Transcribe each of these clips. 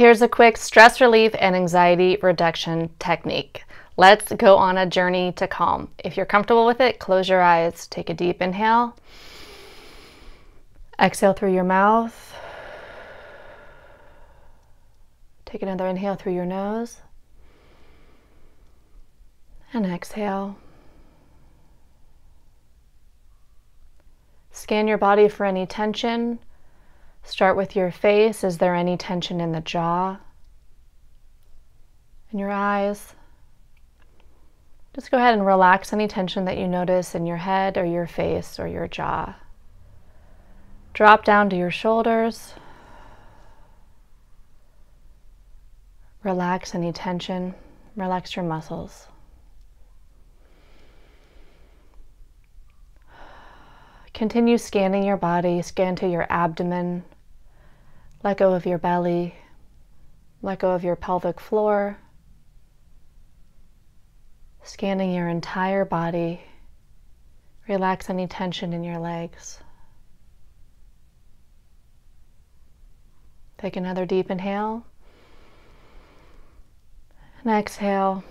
here's a quick stress relief and anxiety reduction technique. Let's go on a journey to calm. If you're comfortable with it, close your eyes, take a deep inhale, exhale through your mouth, take another inhale through your nose, and exhale. Scan your body for any tension. Start with your face. Is there any tension in the jaw? In your eyes? Just go ahead and relax any tension that you notice in your head or your face or your jaw. Drop down to your shoulders. Relax any tension. Relax your muscles. Continue scanning your body, scan to your abdomen, let go of your belly, let go of your pelvic floor, scanning your entire body. Relax any tension in your legs. Take another deep inhale and exhale.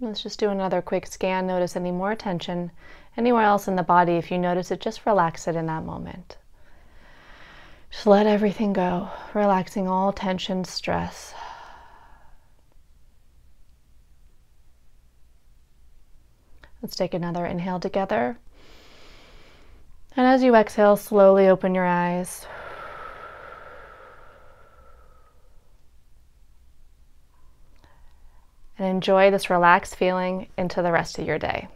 Let's just do another quick scan. Notice any more tension anywhere else in the body. If you notice it, just relax it in that moment. Just let everything go, relaxing all tension, stress. Let's take another inhale together. And as you exhale, slowly open your eyes. and enjoy this relaxed feeling into the rest of your day.